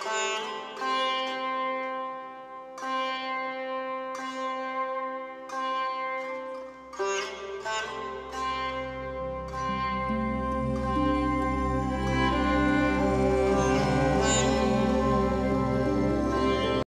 come.